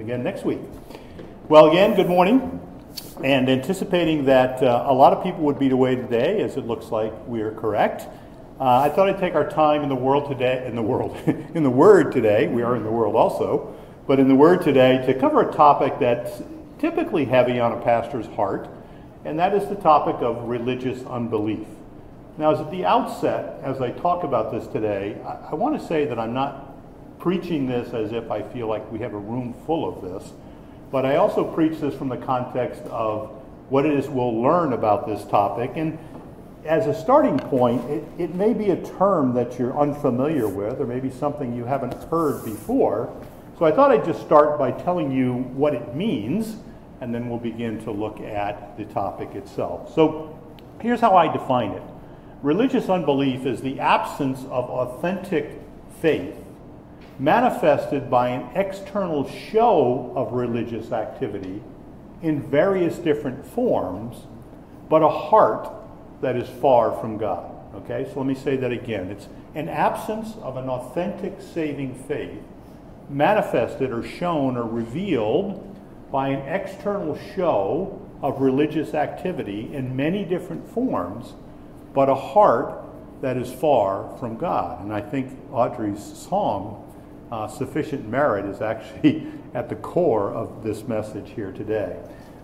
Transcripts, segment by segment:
in again next week. Well, again, good morning. And anticipating that uh, a lot of people would be away today, as it looks like we are correct, uh, I thought I'd take our time in the world today, in the world, in the Word today. We are in the world also, but in the Word today to cover a topic that's typically heavy on a pastor's heart, and that is the topic of religious unbelief. Now, as at the outset, as I talk about this today, I, I want to say that I'm not preaching this as if I feel like we have a room full of this, but I also preach this from the context of what it is we'll learn about this topic. And as a starting point, it, it may be a term that you're unfamiliar with, or maybe something you haven't heard before. So I thought I'd just start by telling you what it means, and then we'll begin to look at the topic itself. So here's how I define it religious unbelief is the absence of authentic faith manifested by an external show of religious activity in various different forms, but a heart that is far from God. Okay, so let me say that again. It's an absence of an authentic saving faith manifested or shown or revealed by an external show of religious activity in many different forms, but a heart that is far from God. And I think Audrey's song uh, sufficient merit is actually at the core of this message here today.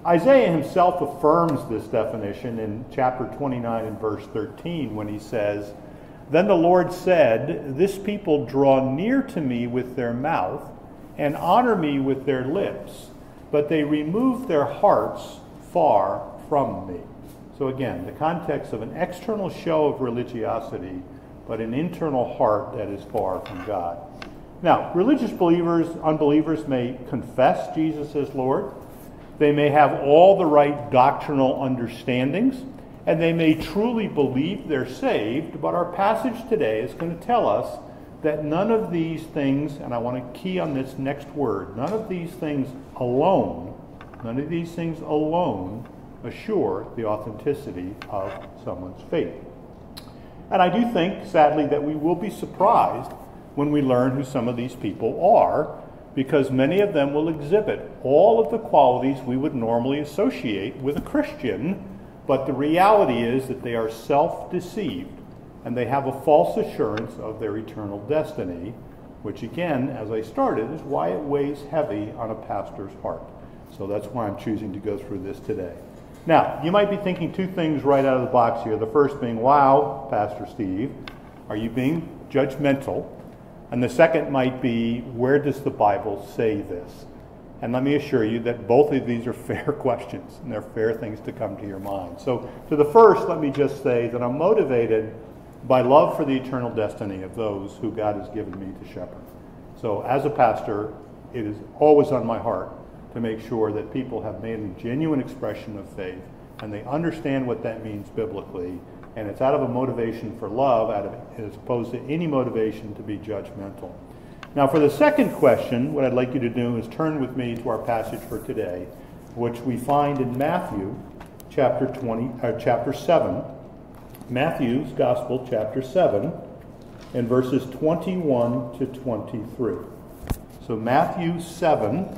Isaiah himself affirms this definition in chapter 29 and verse 13 when he says, Then the Lord said, This people draw near to me with their mouth and honor me with their lips, but they remove their hearts far from me. So again, the context of an external show of religiosity, but an internal heart that is far from God. Now, religious believers, unbelievers may confess Jesus as Lord. They may have all the right doctrinal understandings, and they may truly believe they're saved, but our passage today is going to tell us that none of these things, and I want to key on this next word, none of these things alone, none of these things alone assure the authenticity of someone's faith. And I do think, sadly, that we will be surprised when we learn who some of these people are, because many of them will exhibit all of the qualities we would normally associate with a Christian, but the reality is that they are self deceived and they have a false assurance of their eternal destiny, which, again, as I started, is why it weighs heavy on a pastor's heart. So that's why I'm choosing to go through this today. Now, you might be thinking two things right out of the box here. The first being, wow, Pastor Steve, are you being judgmental? And the second might be, where does the Bible say this? And let me assure you that both of these are fair questions, and they're fair things to come to your mind. So, to the first, let me just say that I'm motivated by love for the eternal destiny of those who God has given me to shepherd. So, as a pastor, it is always on my heart to make sure that people have made a genuine expression of faith and they understand what that means biblically and it's out of a motivation for love out of, as opposed to any motivation to be judgmental. Now, for the second question, what I'd like you to do is turn with me to our passage for today, which we find in Matthew chapter 20, uh, chapter 7. Matthew's Gospel, chapter 7, and verses 21 to 23. So, Matthew 7,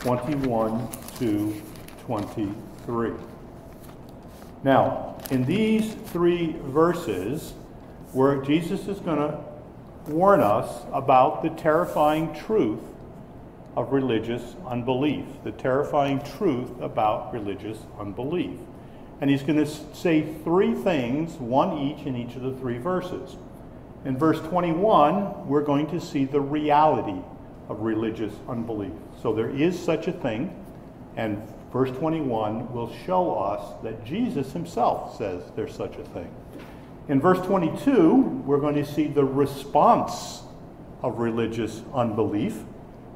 21 to 23. Now, in these three verses, where Jesus is going to warn us about the terrifying truth of religious unbelief, the terrifying truth about religious unbelief. And he's going to say three things, one each in each of the three verses. In verse 21, we're going to see the reality of religious unbelief. So there is such a thing, and verse 21 will show us that Jesus himself says there's such a thing. In verse 22, we're going to see the response of religious unbelief,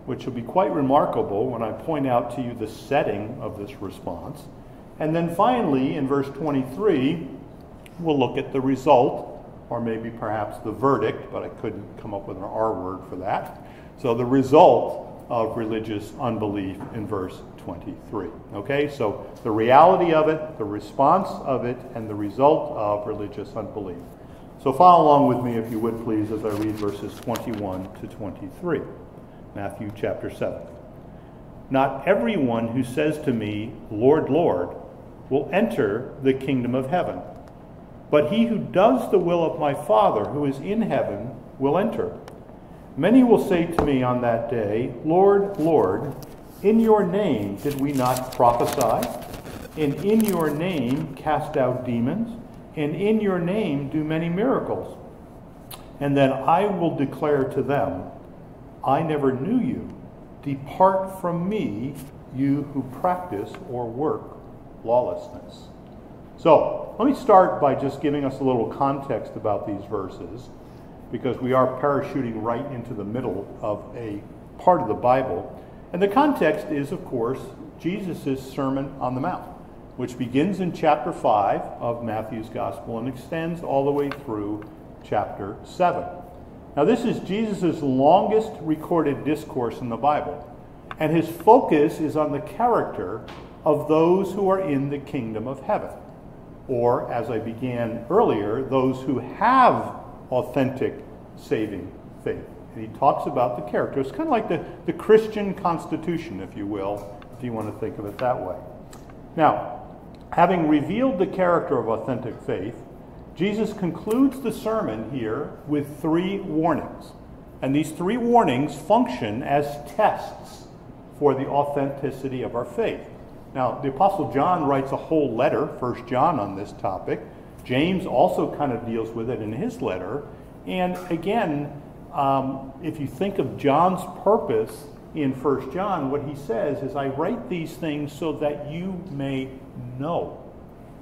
which will be quite remarkable when I point out to you the setting of this response. And then finally, in verse 23, we'll look at the result, or maybe perhaps the verdict, but I couldn't come up with an R word for that. So the result of religious unbelief in verse 23. Okay, so the reality of it, the response of it, and the result of religious unbelief. So follow along with me, if you would please, as I read verses 21 to 23. Matthew chapter 7. Not everyone who says to me, Lord, Lord, will enter the kingdom of heaven, but he who does the will of my Father who is in heaven will enter. Many will say to me on that day, Lord, Lord, in your name did we not prophesy? And in your name cast out demons? And in your name do many miracles? And then I will declare to them, I never knew you. Depart from me, you who practice or work lawlessness. So, let me start by just giving us a little context about these verses, because we are parachuting right into the middle of a part of the Bible. And the context is, of course, Jesus' Sermon on the Mount, which begins in chapter 5 of Matthew's Gospel and extends all the way through chapter 7. Now, this is Jesus' longest recorded discourse in the Bible, and his focus is on the character of those who are in the kingdom of heaven, or, as I began earlier, those who have authentic saving faith. And he talks about the character. It's kind of like the, the Christian constitution, if you will, if you want to think of it that way. Now, having revealed the character of authentic faith, Jesus concludes the sermon here with three warnings. And these three warnings function as tests for the authenticity of our faith. Now, the Apostle John writes a whole letter, First John, on this topic. James also kind of deals with it in his letter. And again, um, if you think of John's purpose in First John, what he says is, I write these things so that you may know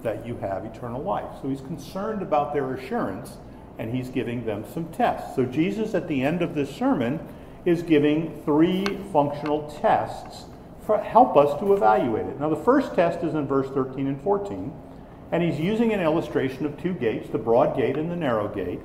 that you have eternal life. So he's concerned about their assurance and he's giving them some tests. So Jesus, at the end of this sermon, is giving three functional tests for help us to evaluate it. Now, the first test is in verse 13 and 14, and he's using an illustration of two gates, the broad gate and the narrow gate.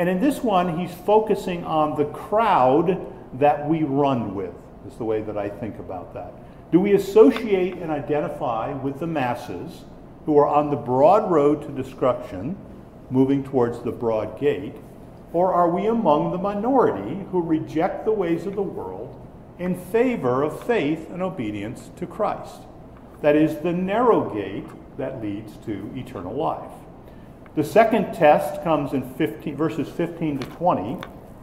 And in this one, he's focusing on the crowd that we run with, is the way that I think about that. Do we associate and identify with the masses? who are on the broad road to destruction, moving towards the broad gate? Or are we among the minority who reject the ways of the world in favor of faith and obedience to Christ? That is the narrow gate that leads to eternal life. The second test comes in 15, verses 15 to 20.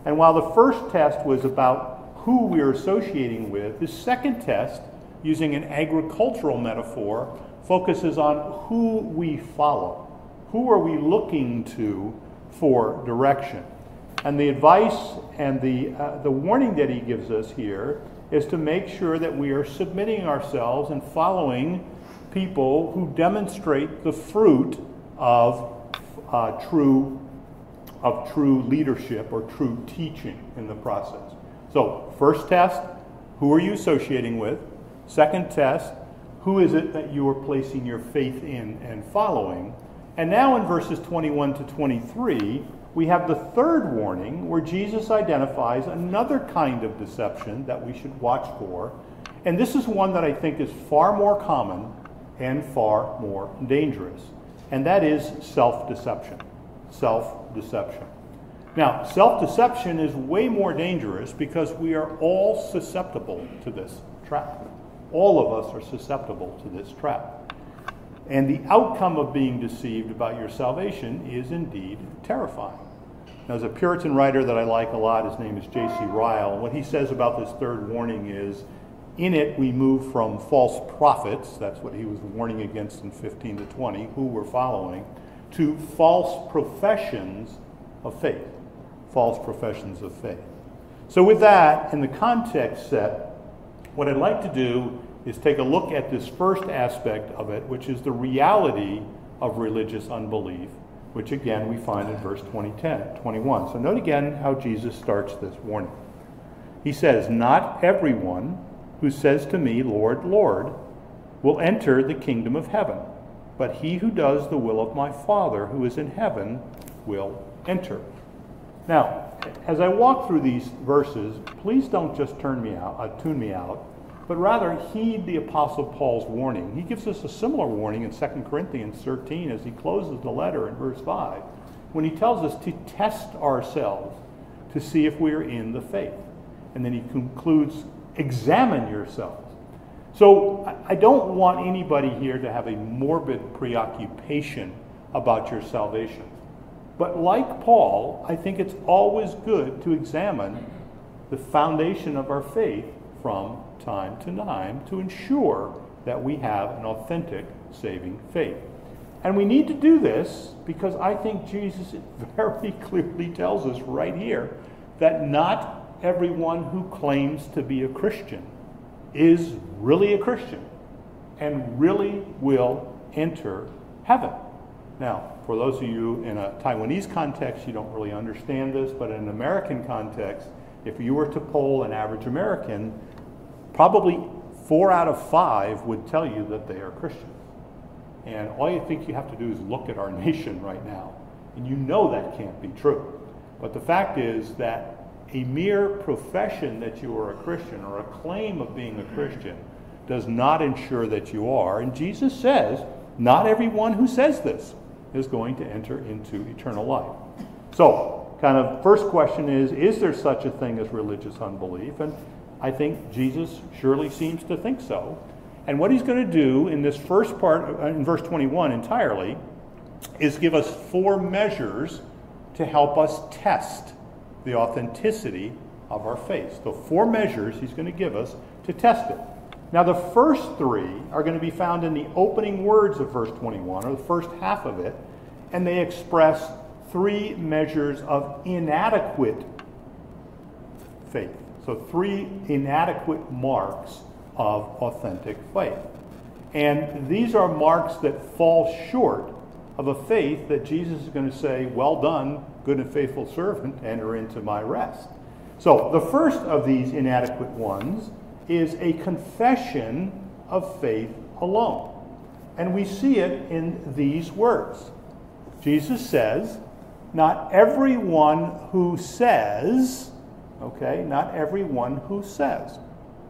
And while the first test was about who we are associating with, the second test, using an agricultural metaphor, focuses on who we follow. Who are we looking to for direction? And the advice and the, uh, the warning that he gives us here is to make sure that we are submitting ourselves and following people who demonstrate the fruit of uh, true of true leadership or true teaching in the process. So, first test, who are you associating with? Second test, who is it that you are placing your faith in and following? And now in verses 21 to 23, we have the third warning where Jesus identifies another kind of deception that we should watch for. And this is one that I think is far more common and far more dangerous. And that is self deception. Self deception. Now, self deception is way more dangerous because we are all susceptible to this trap. All of us are susceptible to this trap. And the outcome of being deceived about your salvation is indeed terrifying. Now, there's a Puritan writer that I like a lot. His name is J.C. Ryle. What he says about this third warning is in it, we move from false prophets, that's what he was warning against in 15 to 20, who we're following, to false professions of faith. False professions of faith. So, with that, in the context set, what I'd like to do is take a look at this first aspect of it, which is the reality of religious unbelief, which again we find in verse 20, 21. So note again how Jesus starts this warning. He says, Not everyone who says to me, Lord, Lord, will enter the kingdom of heaven, but he who does the will of my Father who is in heaven will enter. Now, as I walk through these verses, please don't just turn me out, uh, tune me out, but rather heed the Apostle Paul's warning. He gives us a similar warning in 2 Corinthians 13 as he closes the letter in verse 5, when he tells us to test ourselves to see if we are in the faith. And then he concludes, examine yourselves. So I don't want anybody here to have a morbid preoccupation about your salvation. But like Paul, I think it's always good to examine the foundation of our faith from time to time to ensure that we have an authentic saving faith. And we need to do this because I think Jesus very clearly tells us right here that not everyone who claims to be a Christian is really a Christian and really will enter heaven. Now, for those of you in a Taiwanese context, you don't really understand this, but in an American context, if you were to poll an average American, probably four out of five would tell you that they are Christians. And all you think you have to do is look at our nation right now, and you know that can't be true. But the fact is that a mere profession that you are a Christian or a claim of being a Christian does not ensure that you are. And Jesus says, not everyone who says this is going to enter into eternal life. So, kind of first question is Is there such a thing as religious unbelief? And I think Jesus surely seems to think so. And what he's going to do in this first part, uh, in verse 21 entirely, is give us four measures to help us test the authenticity of our faith. So, four measures he's going to give us to test it. Now, the first three are going to be found in the opening words of verse 21, or the first half of it, and they express three measures of inadequate faith. So, three inadequate marks of authentic faith. And these are marks that fall short of a faith that Jesus is going to say, Well done, good and faithful servant, enter into my rest. So, the first of these inadequate ones is a confession of faith alone. And we see it in these words. Jesus says, Not everyone who says, okay, not everyone who says.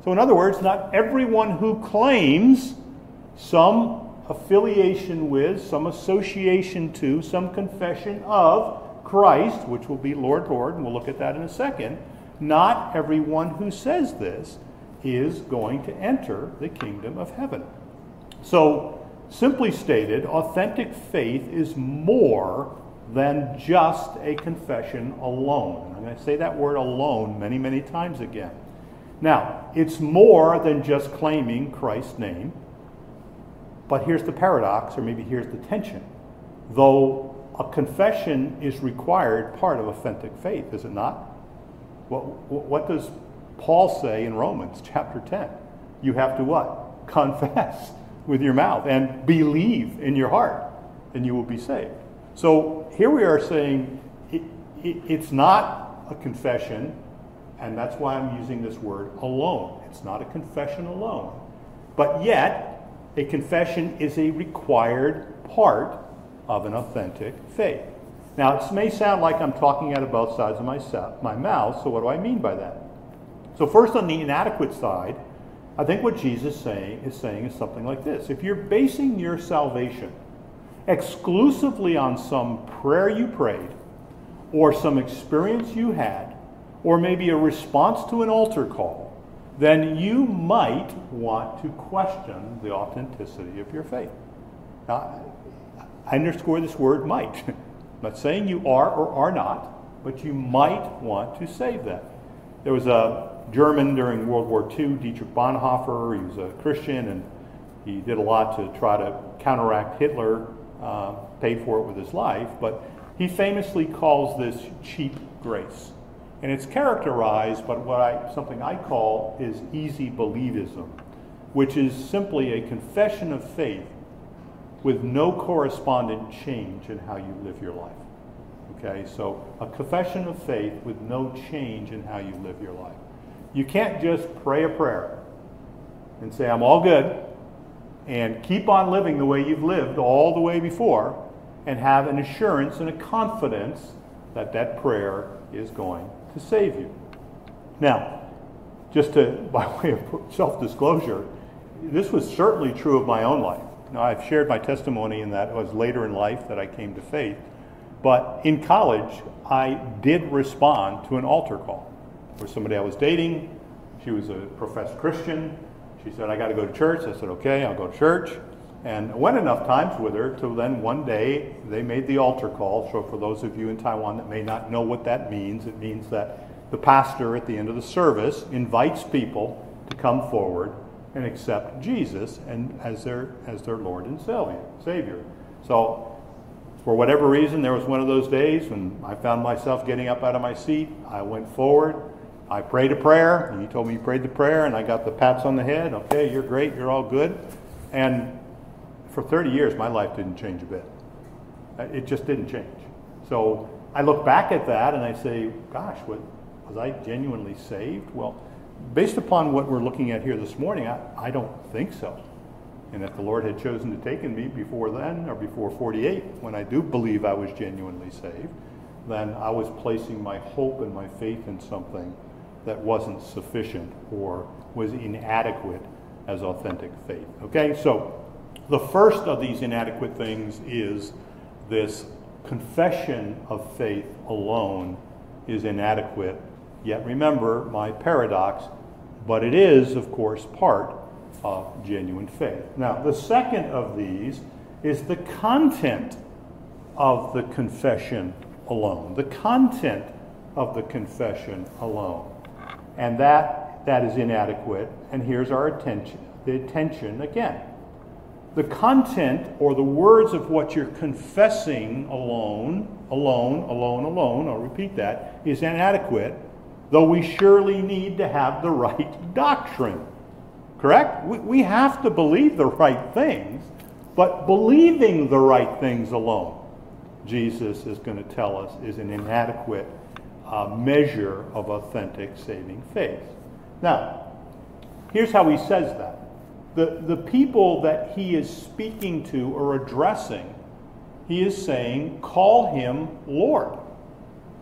So, in other words, not everyone who claims some affiliation with, some association to, some confession of Christ, which will be Lord, Lord, and we'll look at that in a second. Not everyone who says this is going to enter the kingdom of heaven. So, simply stated, authentic faith is more than just a confession alone. I'm going to say that word alone many, many times again. Now, it's more than just claiming Christ's name. But here's the paradox, or maybe here's the tension. Though a confession is required part of authentic faith, is it not? What, what does Paul say in Romans chapter 10. You have to what? Confess with your mouth and believe in your heart, and you will be saved. So here we are saying it, it, it's not a confession, and that's why I'm using this word alone. It's not a confession alone. But yet, a confession is a required part of an authentic faith. Now, it may sound like I'm talking out of both sides of my, my mouth, so what do I mean by that? So, first on the inadequate side, I think what Jesus is saying is something like this If you're basing your salvation exclusively on some prayer you prayed, or some experience you had, or maybe a response to an altar call, then you might want to question the authenticity of your faith. Now, I underscore this word might. I'm not saying you are or are not, but you might want to save that. There was a German during World War II, Dietrich Bonhoeffer. He was a Christian and he did a lot to try to counteract Hitler, uh, paid for it with his life. But he famously calls this cheap grace. And it's characterized by what I, something I call is easy believism, which is simply a confession of faith with no correspondent change in how you live your life. Okay, so a confession of faith with no change in how you live your life. You can't just pray a prayer and say, I'm all good, and keep on living the way you've lived all the way before, and have an assurance and a confidence that that prayer is going to save you. Now, just to, by way of self disclosure, this was certainly true of my own life. Now, I've shared my testimony in that it was later in life that I came to faith. But in college, I did respond to an altar call. was somebody I was dating. She was a professed Christian. She said, I got to go to church. I said, okay, I'll go to church. And went enough times with her till then one day they made the altar call. So, for those of you in Taiwan that may not know what that means, it means that the pastor at the end of the service invites people to come forward and accept Jesus and as their, as their Lord and Savior. So, for whatever reason, there was one of those days when I found myself getting up out of my seat. I went forward. I prayed a prayer, and he told me he prayed the prayer, and I got the pats on the head. Okay, you're great. You're all good. And for 30 years, my life didn't change a bit. Uh, it just didn't change. So I look back at that and I say, gosh, what, was I genuinely saved? Well, based upon what we're looking at here this morning, I, I don't think so. And if the Lord had chosen to take me before then or before 48, when I do believe I was genuinely saved, then I was placing my hope and my faith in something that wasn't sufficient or was inadequate as authentic faith. Okay, so the first of these inadequate things is this confession of faith alone is inadequate. Yet remember my paradox, but it is, of course, part of genuine faith. Now, the second of these is the content of the confession alone. The content of the confession alone. And that, that is inadequate. And here's our attention, the attention again. The content or the words of what you're confessing alone, alone, alone, alone, I'll repeat that, is inadequate, though we surely need to have the right doctrine. Correct? We, we have to believe the right things, but believing the right things alone, Jesus is going to tell us, is an inadequate uh, measure of authentic saving faith. Now, here's how he says that the, the people that he is speaking to or addressing, he is saying, call him Lord.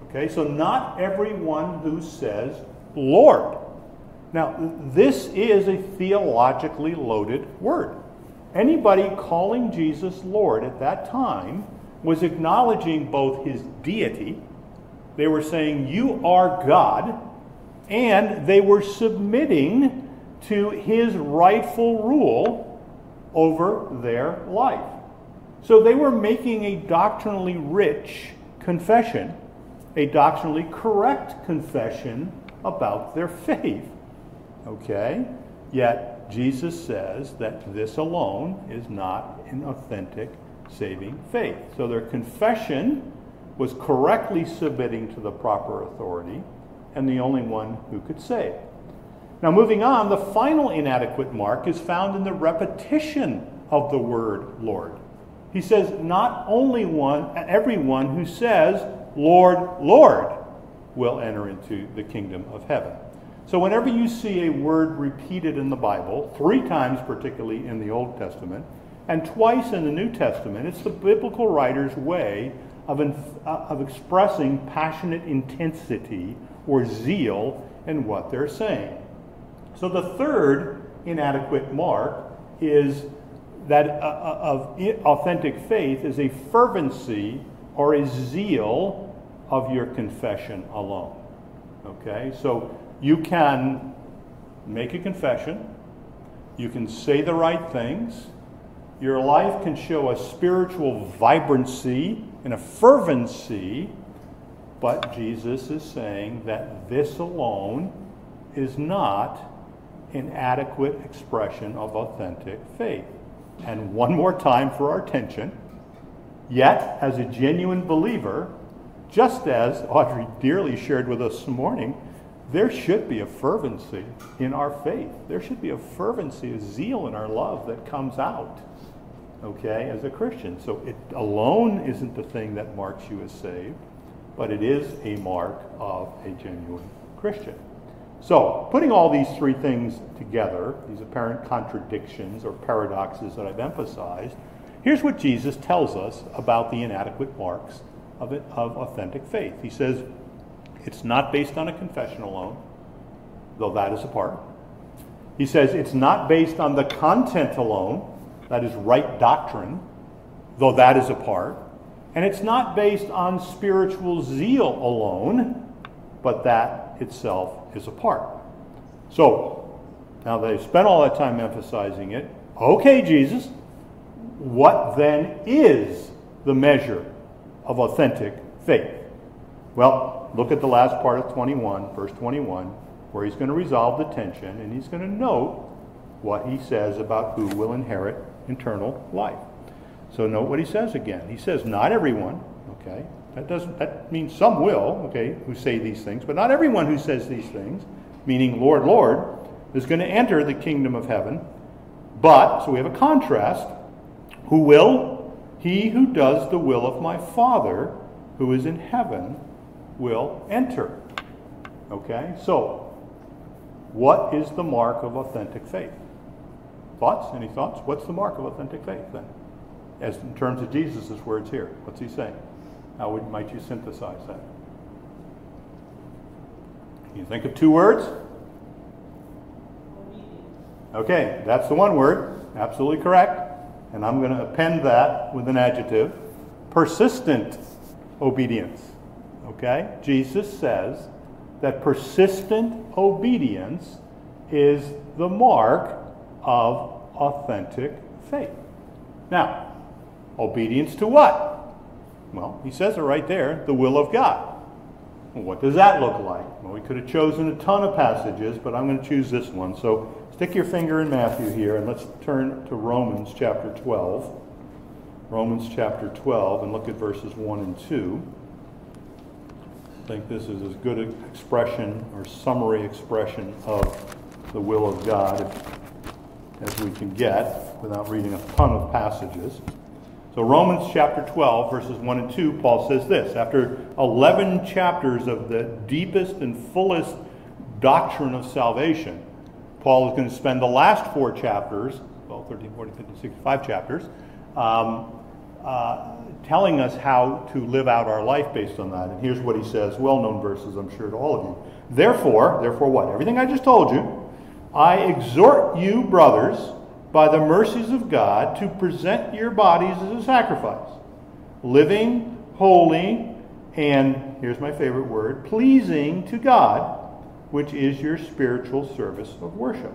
Okay, so not everyone who says Lord. Now, this is a theologically loaded word. Anybody calling Jesus Lord at that time was acknowledging both his deity, they were saying, You are God, and they were submitting to his rightful rule over their life. So they were making a doctrinally rich confession, a doctrinally correct confession about their faith. Okay? Yet Jesus says that this alone is not an authentic saving faith. So their confession was correctly submitting to the proper authority and the only one who could save. Now, moving on, the final inadequate mark is found in the repetition of the word Lord. He says, Not only one, everyone who says, Lord, Lord, will enter into the kingdom of heaven. So, whenever you see a word repeated in the Bible, three times particularly in the Old Testament, and twice in the New Testament, it's the biblical writer's way of, uh, of expressing passionate intensity or zeal in what they're saying. So the third inadequate mark is that uh, uh of authentic faith is a fervency or a zeal of your confession alone. Okay? So you can make a confession, you can say the right things, your life can show a spiritual vibrancy and a fervency, but Jesus is saying that this alone is not an adequate expression of authentic faith. And one more time for our attention. Yet, as a genuine believer, just as Audrey dearly shared with us this morning, there should be a fervency in our faith. There should be a fervency, a zeal in our love that comes out, okay, as a Christian. So it alone isn't the thing that marks you as saved, but it is a mark of a genuine Christian. So, putting all these three things together, these apparent contradictions or paradoxes that I've emphasized, here's what Jesus tells us about the inadequate marks of, it, of authentic faith. He says, it's not based on a confession alone, though that is a part. He says it's not based on the content alone, that is right doctrine, though that is a part. And it's not based on spiritual zeal alone, but that itself is a part. So, now they've spent all that time emphasizing it. Okay, Jesus, what then is the measure of authentic faith? Well, look at the last part of 21, verse 21, where he's going to resolve the tension and he's going to note what he says about who will inherit eternal life. So note what he says again. He says, not everyone, okay? That doesn't that means some will, okay, who say these things, but not everyone who says these things, meaning Lord, Lord, is going to enter the kingdom of heaven. But, so we have a contrast, who will? He who does the will of my Father who is in heaven will enter. Okay? So, what is the mark of authentic faith? Thoughts? Any thoughts? What's the mark of authentic faith then? As in terms of Jesus' words here, what's he saying? How would, might you synthesize that? Can you think of two words? Okay, that's the one word. Absolutely correct. And I'm going to append that with an adjective persistent obedience. Okay? Jesus says that persistent obedience is the mark of authentic faith. Now, obedience to what? Well, he says it right there the will of God. What does that look like? Well, we could have chosen a ton of passages, but I'm going to choose this one. So stick your finger in Matthew here, and let's turn to Romans chapter 12. Romans chapter 12, and look at verses 1 and 2. I think this is as good an expression or summary expression of the will of God as we can get without reading a ton of passages. So, Romans chapter 12, verses 1 and 2, Paul says this After 11 chapters of the deepest and fullest doctrine of salvation, Paul is going to spend the last four chapters, well, 13, 14, 15, 16, five chapters, um, uh, telling us how to live out our life based on that. And here's what he says, well known verses, I'm sure, to all of you. Therefore, therefore what? Everything I just told you, I exhort you, brothers, by the mercies of God to present your bodies as a sacrifice, living, holy, and here's my favorite word, pleasing to God, which is your spiritual service of worship.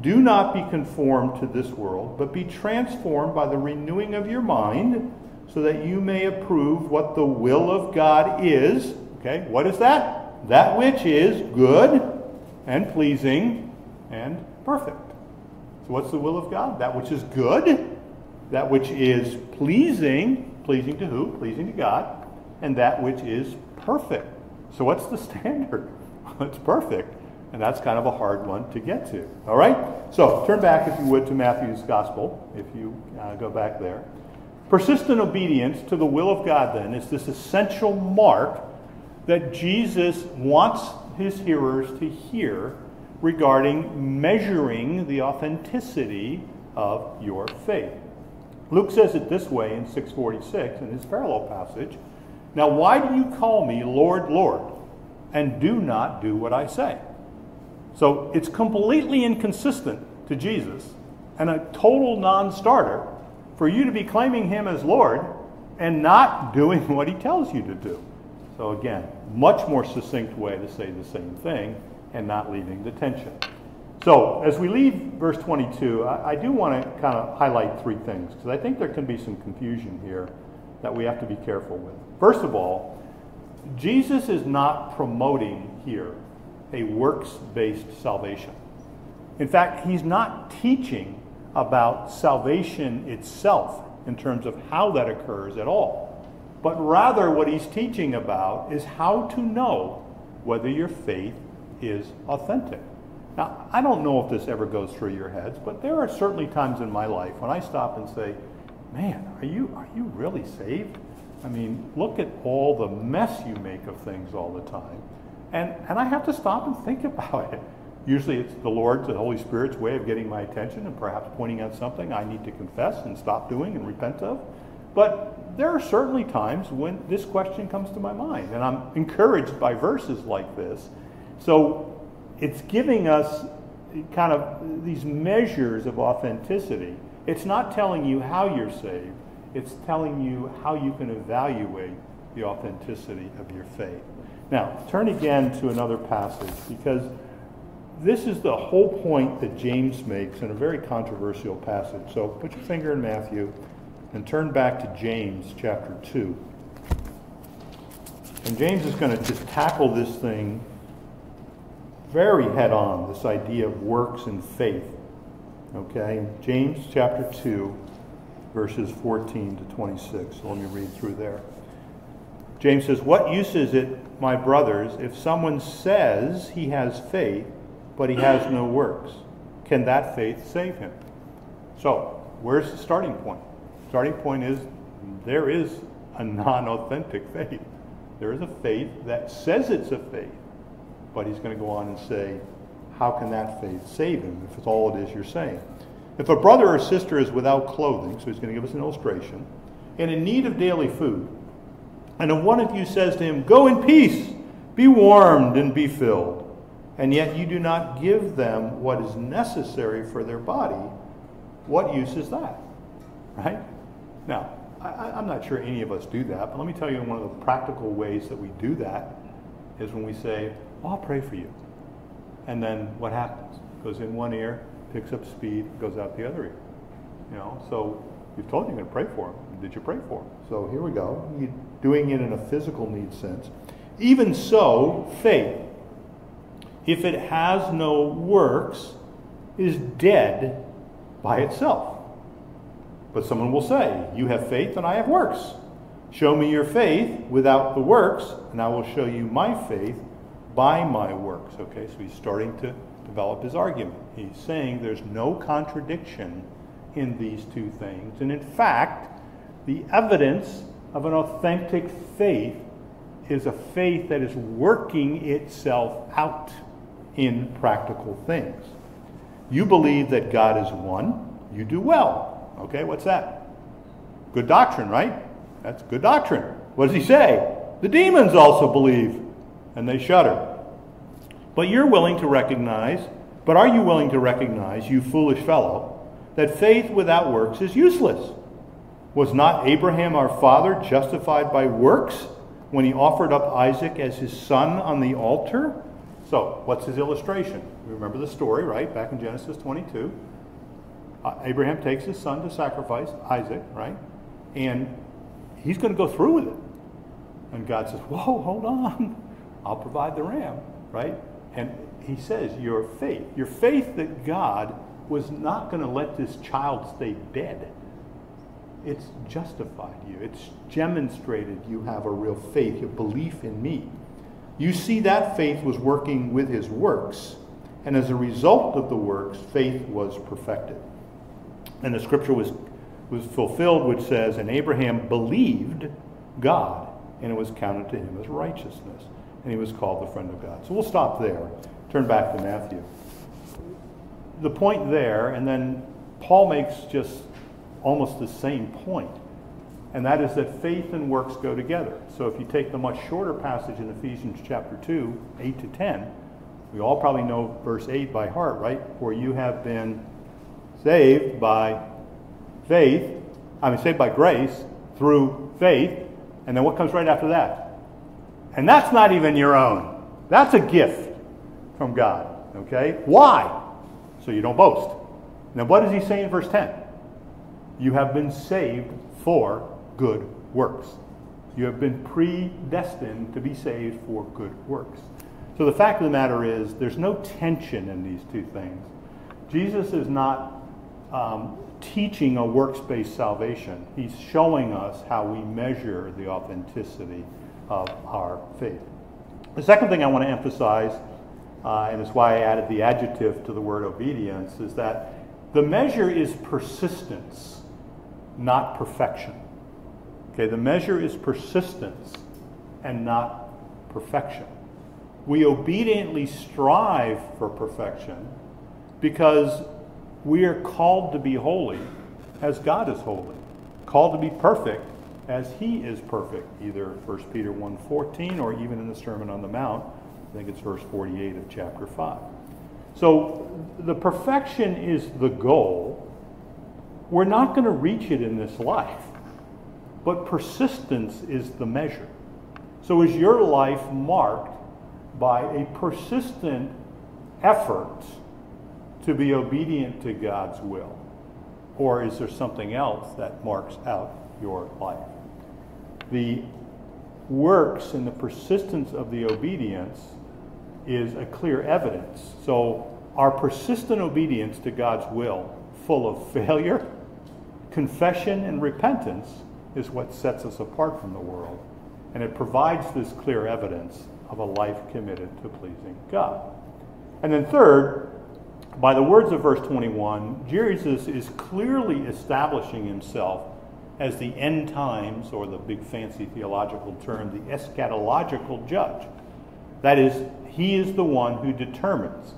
Do not be conformed to this world, but be transformed by the renewing of your mind, so that you may approve what the will of God is. Okay, what is that? That which is good and pleasing and perfect. So, what's the will of God? That which is good, that which is pleasing, pleasing to who? Pleasing to God, and that which is perfect. So, what's the standard? it's perfect, and that's kind of a hard one to get to. All right? So, turn back, if you would, to Matthew's Gospel, if you uh, go back there. Persistent obedience to the will of God, then, is this essential mark that Jesus wants his hearers to hear regarding measuring the authenticity of your faith. Luke says it this way in 646 in his parallel passage Now, why do you call me Lord, Lord, and do not do what I say? So it's completely inconsistent to Jesus and a total non starter for you to be claiming him as Lord and not doing what he tells you to do. So, again, much more succinct way to say the same thing and not leaving the tension. So, as we leave verse 22, I, I do want to kind of highlight three things because I think there can be some confusion here that we have to be careful with. First of all, Jesus is not promoting here a works based salvation. In fact, he's not teaching about salvation itself in terms of how that occurs at all. But rather, what he's teaching about is how to know whether your faith is authentic. Now, I don't know if this ever goes through your heads, but there are certainly times in my life when I stop and say, man, are you, are you really saved? I mean, look at all the mess you make of things all the time. And, and I have to stop and think about it. Usually it's the Lord's, the Holy Spirit's way of getting my attention and perhaps pointing out something I need to confess and stop doing and repent of. But there are certainly times when this question comes to my mind, and I'm encouraged by verses like this so it's giving us kind of these measures of authenticity. It's not telling you how you're saved, it's telling you how you can evaluate the authenticity of your faith. Now, turn again to another passage because this is the whole point that James makes in a very controversial passage. So put your finger in Matthew and turn back to James chapter 2. And James is going to just tackle this thing very head on, this idea of works and faith. Okay? James chapter 2, verses 14 to 26. So let me read through there. James says, What use is it, my brothers, if someone says he has faith, but he has no works? Can that faith save him? So, where's the starting point? Starting point is there is a non authentic faith. There is a faith that says it's a faith, but he's going to go on and say, How can that faith save him if it's all it is you're saying? If a brother or sister is without clothing, so he's going to give us an illustration, and in need of daily food, and if one of you says to him, Go in peace, be warmed and be filled, and yet you do not give them what is necessary for their body, what use is that? Right? Now, I, am not sure any of us do that, but let me tell you one of the practical ways that we do that is when we say, well, I'll pray for you. And then what happens? Goes in one ear, picks up speed, goes out the other ear. You know, so you've told him you're going to pray for him. Did you pray for him? So here we go. You're doing it in a physical need sense. Even so, faith, if it has no works, is dead by itself. But someone will say, You have faith and I have works. Show me your faith without the works, and I will show you my faith by my works. Okay, so he's starting to develop his argument. He's saying there's no contradiction in these two things. And in fact, the evidence of an authentic faith is a faith that is working itself out in practical things. You believe that God is one, you do well. Okay, what's that? Good doctrine, right? That's good doctrine. What does he say? The demons also believe, and they shudder. But you're willing to recognize, but are you willing to recognize, you foolish fellow, that faith without works is useless? Was not Abraham our father justified by works when he offered up Isaac as his son on the altar? So, what's his illustration? Remember the story, right? Back in Genesis 22. Uh, Abraham takes his son to sacrifice, Isaac, right? And he's going to go through with it. And God says, Whoa, hold on. I'll provide the ram, right? And he says, Your faith, your faith that God was not going to let this child stay dead. It's justified you. It's demonstrated you have a real faith, a belief in me. You see that faith was working with his works, and as a result of the works, faith was perfected. And the scripture was, was fulfilled, which says, And Abraham believed God, and it was counted to him as righteousness. And he was called the friend of God. So we'll stop there. Turn back to Matthew. The point there, and then Paul makes just almost the same point and that is that faith and works go together. So if you take the much shorter passage in Ephesians chapter 2, 8 to 10, we all probably know verse 8 by heart, right? For you have been saved by faith, I mean, saved by grace through faith. And then what comes right after that? And that's not even your own, that's a gift from God, okay? Why? So you don't boast. Now, what does he say in verse 10? You have been saved for good works. You have been predestined to be saved for good works. So the fact of the matter is, there's no tension in these two things. Jesus is not um, teaching a works based salvation, He's showing us how we measure the authenticity of our faith. The second thing I want to emphasize, uh, and it's why I added the adjective to the word obedience, is that the measure is persistence, not perfection. Okay, the measure is persistence and not perfection. We obediently strive for perfection because we are called to be holy as God is holy, called to be perfect as he is perfect, either 1 Peter 1.14 or even in the Sermon on the Mount, I think it's verse 48 of chapter 5. So the perfection is the goal. We're not going to reach it in this life. But persistence is the measure. So is your life marked by a persistent effort to be obedient to God's will? Or is there something else that marks out your life? The works and the persistence of the obedience is a clear evidence. So, our persistent obedience to God's will, full of failure, confession, and repentance, is what sets us apart from the world. And it provides this clear evidence of a life committed to pleasing God. And then, third, by the words of verse 21, Jesus is clearly establishing himself as the end times, or the big fancy theological term, the eschatological judge. That is, he is the one who determines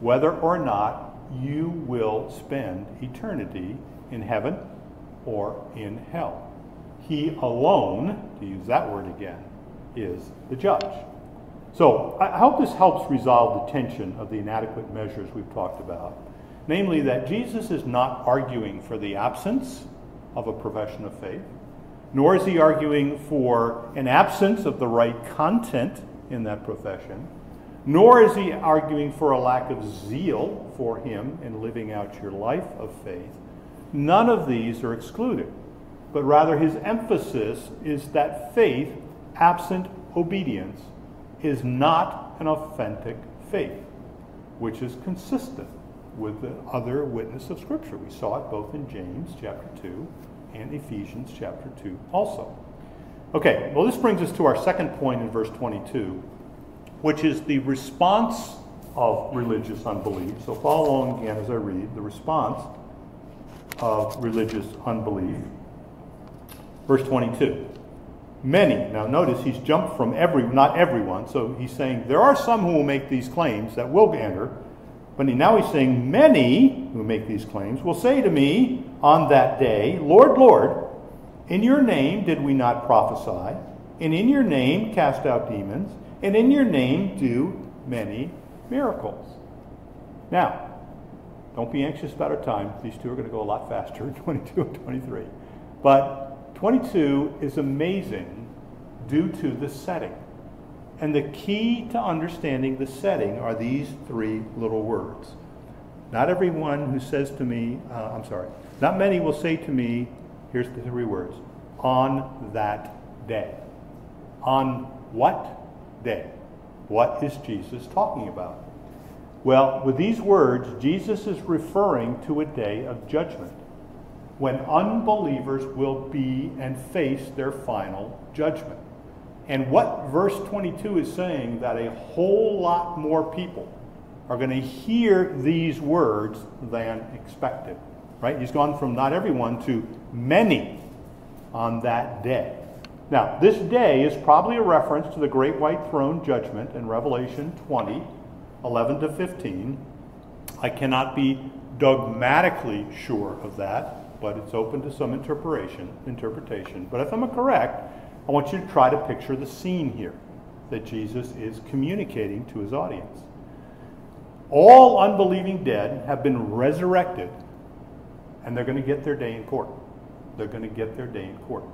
whether or not you will spend eternity in heaven or in hell. He alone, to use that word again, is the judge. So I hope this helps resolve the tension of the inadequate measures we've talked about. Namely, that Jesus is not arguing for the absence of a profession of faith, nor is he arguing for an absence of the right content in that profession, nor is he arguing for a lack of zeal for him in living out your life of faith. None of these are excluded, but rather his emphasis is that faith, absent obedience, is not an authentic faith, which is consistent with the other witness of Scripture. We saw it both in James chapter 2 and Ephesians chapter 2 also. Okay, well, this brings us to our second point in verse 22, which is the response of religious unbelief. So follow along again as I read the response of religious unbelief. Verse 22 many. Now notice he's jumped from every, not everyone. So he's saying there are some who will make these claims that will enter. But now he's saying many who make these claims will say to me on that day, Lord, Lord, in your name did we not prophesy? And in your name cast out demons? And in your name do many miracles? Now, don't be anxious about our time. These two are going to go a lot faster, 22 and 23. But 22 is amazing due to the setting. And the key to understanding the setting are these three little words. Not everyone who says to me, uh, I'm sorry, not many will say to me, here's the three words, on that day. On what day? What is Jesus talking about? Well, with these words, Jesus is referring to a day of judgment when unbelievers will be and face their final judgment. And what verse 22 is saying that a whole lot more people are going to hear these words than expected. Right? He's gone from not everyone to many on that day. Now, this day is probably a reference to the great white throne judgment in Revelation 20, 11 to 15. I cannot be dogmatically sure of that but it's open to some interpretation. Interpretation. But if I'm correct, I want you to try to picture the scene here that Jesus is communicating to his audience. All unbelieving dead have been resurrected, and they're going to get their day in court. They're going to get their day in court.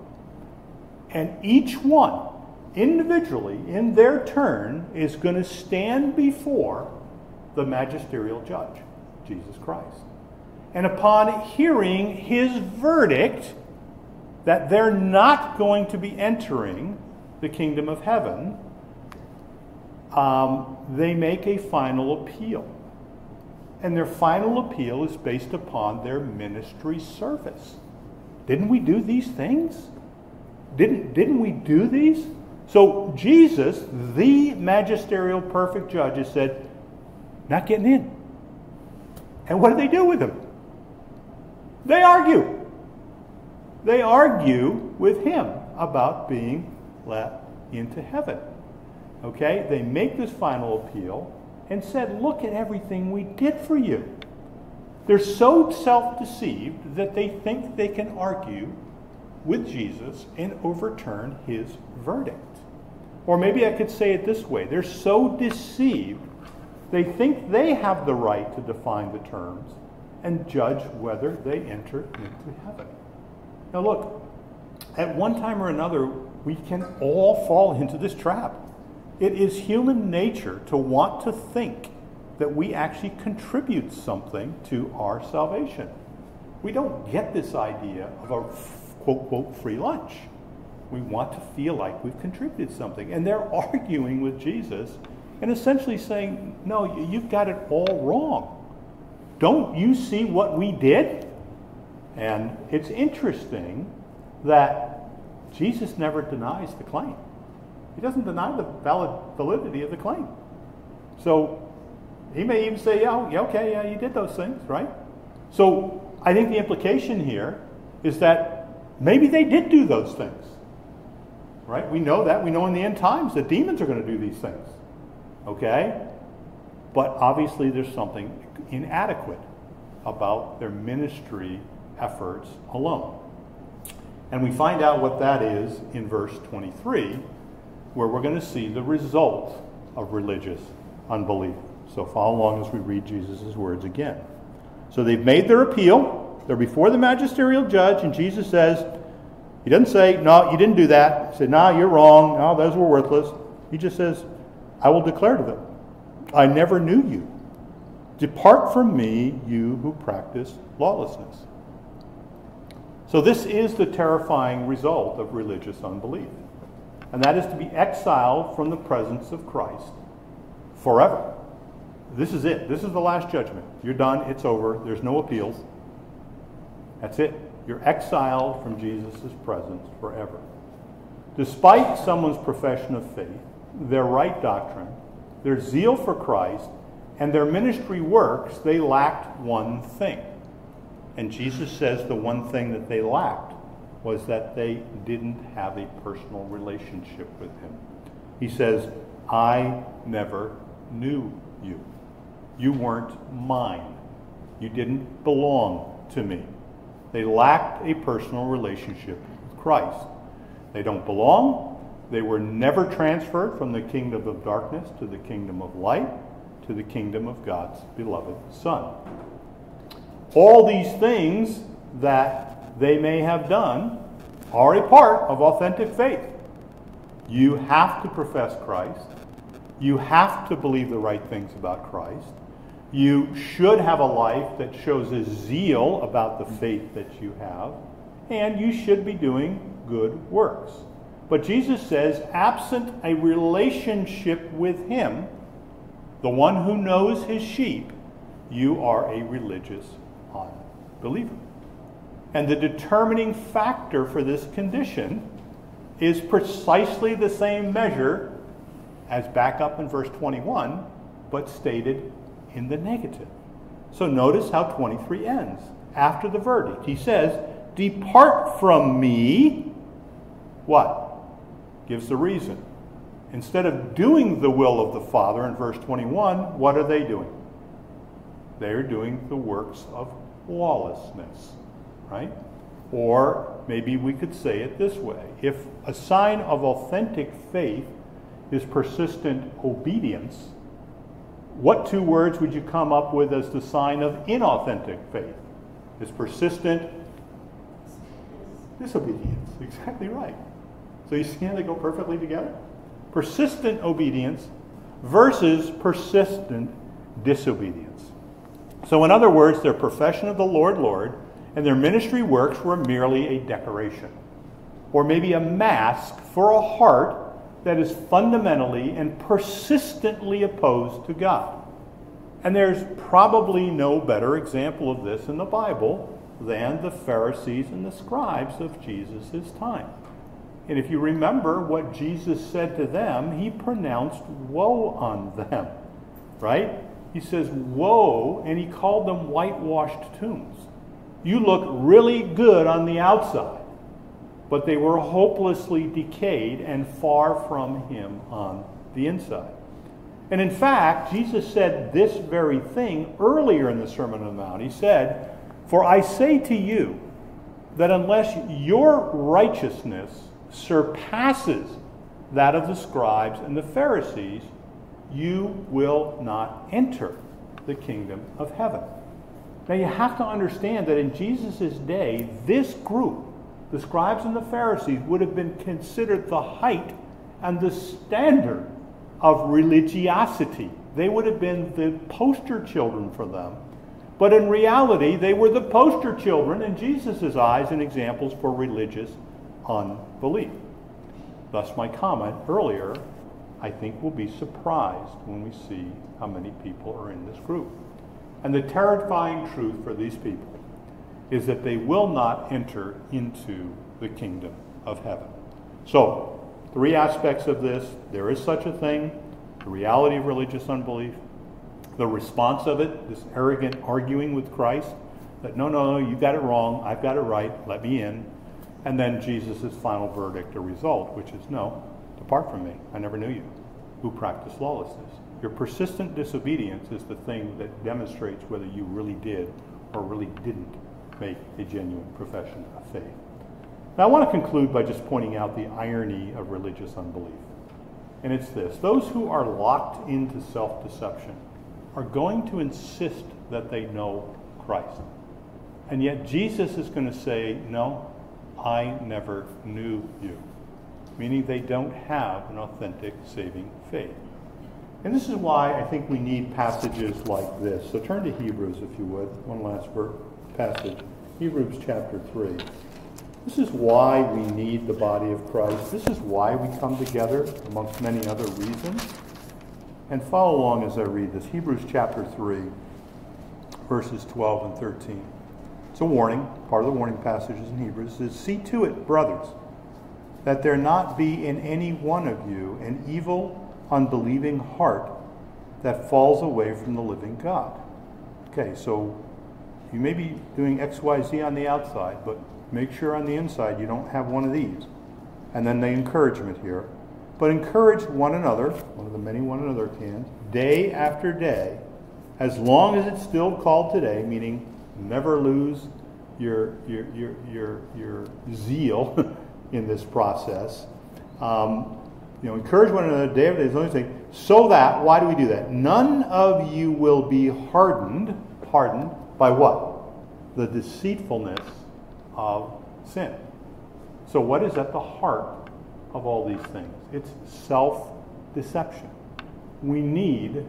And each one, individually, in their turn, is going to stand before the magisterial judge, Jesus Christ and upon hearing his verdict that they're not going to be entering the kingdom of heaven, um, they make a final appeal. And their final appeal is based upon their ministry service. Didn't we do these things? Didn't, didn't we do these? So Jesus, the magisterial perfect judge, has said, not getting in. And what do they do with him? They argue. They argue with him about being let into heaven. Okay? They make this final appeal and said, Look at everything we did for you. They're so self deceived that they think they can argue with Jesus and overturn his verdict. Or maybe I could say it this way they're so deceived, they think they have the right to define the terms and judge whether they enter into heaven. Now, look, at one time or another, we can all fall into this trap. It is human nature to want to think that we actually contribute something to our salvation. We don't get this idea of a quote, quote, free lunch. We want to feel like we've contributed something. And they're arguing with Jesus and essentially saying, no, you've got it all wrong. Don't you see what we did? And it's interesting that Jesus never denies the claim. He doesn't deny the valid validity of the claim. So he may even say, yeah, okay, yeah, you did those things, right? So I think the implication here is that maybe they did do those things. Right? We know that. We know in the end times that demons are going to do these things. Okay? But obviously there's something inadequate about their ministry efforts alone. And we find out what that is in verse 23, where we're going to see the result of religious unbelief. So follow along as we read Jesus' words again. So they've made their appeal. They're before the magisterial judge, and Jesus says, He doesn't say, No, you didn't do that. He said, No, you're wrong. No, those were worthless. He just says, I will declare to them, I never knew you. Depart from me, you who practice lawlessness. So, this is the terrifying result of religious unbelief, and that is to be exiled from the presence of Christ forever. This is it. This is the last judgment. You're done. It's over. There's no appeals. That's it. You're exiled from Jesus' presence forever. Despite someone's profession of faith, their right doctrine, their zeal for Christ, and their ministry works, they lacked one thing. And Jesus says the one thing that they lacked was that they didn't have a personal relationship with him. He says, I never knew you. You weren't mine. You didn't belong to me. They lacked a personal relationship with Christ. They don't belong. They were never transferred from the kingdom of darkness to the kingdom of light, to the kingdom of God's beloved Son. All these things that they may have done are a part of authentic faith. You have to profess Christ. You have to believe the right things about Christ. You should have a life that shows a zeal about the faith that you have, and you should be doing good works. But Jesus says, absent a relationship with Him, the one who knows His sheep, you are a religious unbeliever. And the determining factor for this condition is precisely the same measure as back up in verse 21, but stated in the negative. So notice how 23 ends. After the verdict, he says, Depart from me. What? Gives the reason. Instead of doing the will of the Father in verse 21, what are they doing? They're doing the works of lawlessness, right? Or maybe we could say it this way if a sign of authentic faith is persistent obedience, what two words would you come up with as the sign of inauthentic faith? Is persistent disobedience. Exactly right. So you see how they go perfectly together? Persistent obedience versus persistent disobedience. So, in other words, their profession of the Lord, Lord, and their ministry works were merely a decoration, or maybe a mask for a heart that is fundamentally and persistently opposed to God. And there's probably no better example of this in the Bible than the Pharisees and the scribes of Jesus' time. And if you remember what Jesus said to them, he pronounced woe on them, right? He says, Woe, and he called them whitewashed tombs. You look really good on the outside but they were hopelessly decayed and far from him on the inside. And in fact, Jesus said this very thing earlier in the Sermon on the Mount. He said, For I say to you that unless your righteousness surpasses that of the scribes and the Pharisees, you will not enter the kingdom of heaven. Now you have to understand that in Jesus' day, this group the scribes and the Pharisees would have been considered the height and the standard of religiosity. They would have been the poster children for them. But in reality, they were the poster children in Jesus' eyes and examples for religious unbelief. Thus, my comment earlier, I think we'll be surprised when we see how many people are in this group. And the terrifying truth for these people is that they will not enter into the kingdom of heaven. So, three aspects of this there is such a thing, the reality of religious unbelief, the response of it, this arrogant arguing with Christ, that no, no, no, you got it wrong, I've got it right, let me in. And then Jesus' final verdict or result, which is no, depart from me, I never knew you, who practice lawlessness. Your persistent disobedience is the thing that demonstrates whether you really did or really didn't make a genuine profession of faith. Now, I want to conclude by just pointing out the irony of religious unbelief. And it's this those who are locked into self deception are going to insist that they know Christ. And yet, Jesus is going to say, No, I never knew you. Meaning they don't have an authentic saving faith. And this is why I think we need passages like this. So turn to Hebrews, if you would, one last passage. Hebrews chapter 3. This is why we need the body of Christ. This is why we come together, amongst many other reasons. And follow along as I read this. Hebrews chapter 3, verses 12 and 13. It's a warning. Part of the warning passages in Hebrews is See to it, brothers, that there not be in any one of you an evil, unbelieving heart that falls away from the living God. Okay, so you may be doing XYZ on the outside, but make sure on the inside you don't have one of these. And then the encouragement here. But encourage one another, one of the many one another cans, day after day, as long as it's still called today, meaning never lose your, your, your, your, your zeal in this process. Um, you know, encourage one another as long as they, so that, why do we do that? None of you will be hardened, hardened by what? The deceitfulness of sin. So, what is at the heart of all these things? It's self deception. We need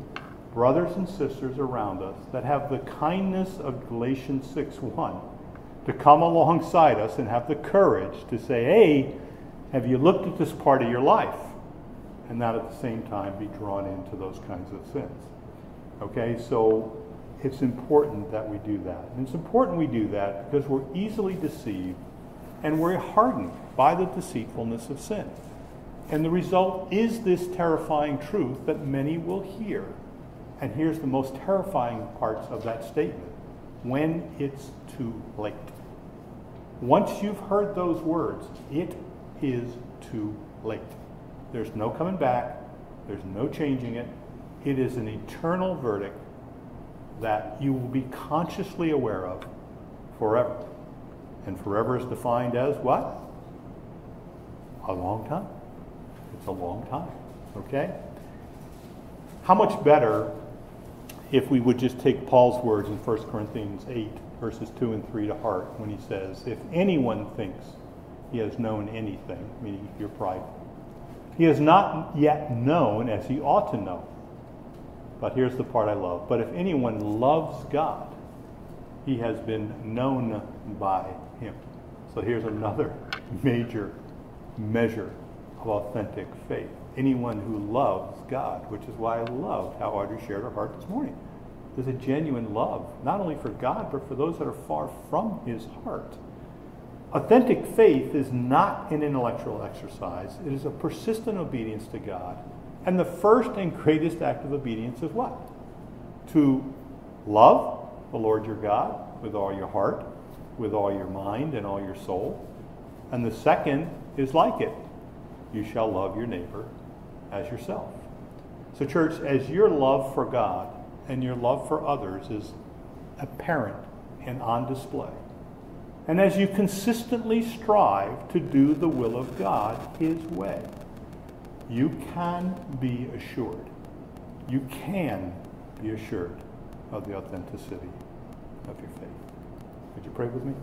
brothers and sisters around us that have the kindness of Galatians 6 1 to come alongside us and have the courage to say, hey, have you looked at this part of your life? And not at the same time be drawn into those kinds of sins. Okay, so it's important that we do that. And it's important we do that because we're easily deceived and we're hardened by the deceitfulness of sin. And the result is this terrifying truth that many will hear. And here's the most terrifying parts of that statement when it's too late. Once you've heard those words, it is too late. There's no coming back, there's no changing it. It is an eternal verdict that you will be consciously aware of forever. And forever is defined as what? A long time. It's a long time. Okay? How much better if we would just take Paul's words in 1 Corinthians 8, verses 2 and 3 to heart when he says, If anyone thinks he has known anything, meaning you're prideful, he has not yet known as he ought to know. But here's the part I love. But if anyone loves God, he has been known by him. So here's another major measure of authentic faith. Anyone who loves God, which is why I loved how Audrey shared her heart this morning. There's a genuine love, not only for God, but for those that are far from his heart. Authentic faith is not an intellectual exercise, it is a persistent obedience to God. And the first and greatest act of obedience is what? To love the Lord your God with all your heart, with all your mind, and all your soul. And the second is like it you shall love your neighbor as yourself. So, church, as your love for God and your love for others is apparent and on display, and as you consistently strive to do the will of God His way, you can be assured, you can be assured of the authenticity of your faith. Would you pray with me?